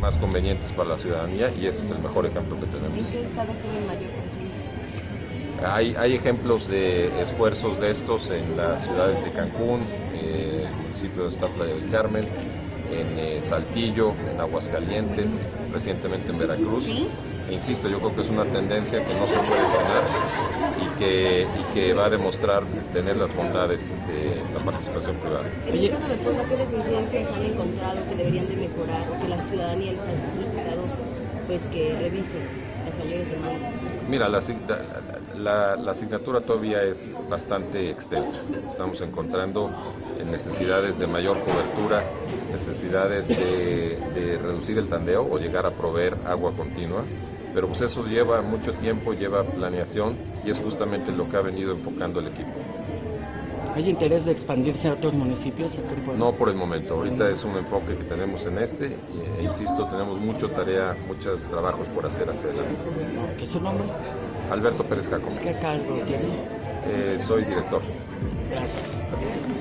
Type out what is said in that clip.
más convenientes para la ciudadanía y ese es el mejor ejemplo que tenemos. Hay, hay ejemplos de esfuerzos de estos en las ciudades de Cancún, eh, el municipio de Esta Playa del Carmen, en eh, Saltillo, en Aguascalientes, recientemente en Veracruz. Insisto, yo creo que es una tendencia que no se puede frenar que, y que va a demostrar tener las bondades de la participación privada. En el caso de ¿qué deficiencias han encontrado que deberían de mejorar o que la ciudadanía les ha solicitado pues, que revise las mayores demandas? Mira, la, la- la asignatura todavía es bastante extensa. Estamos encontrando necesidades de mayor cobertura, necesidades de, de reducir el tandeo o llegar a proveer agua continua. Pero pues eso lleva mucho tiempo, lleva planeación y es justamente lo que ha venido enfocando el equipo. ¿Hay interés de expandirse a otros municipios? No por el momento, ahorita es un enfoque que tenemos en este e, e insisto, tenemos mucho tarea, muchos trabajos por hacer hacia adelante. ¿Qué es su nombre? Alberto Pérez Jacome, ¿Qué cargo tiene? eh, soy director. Gracias.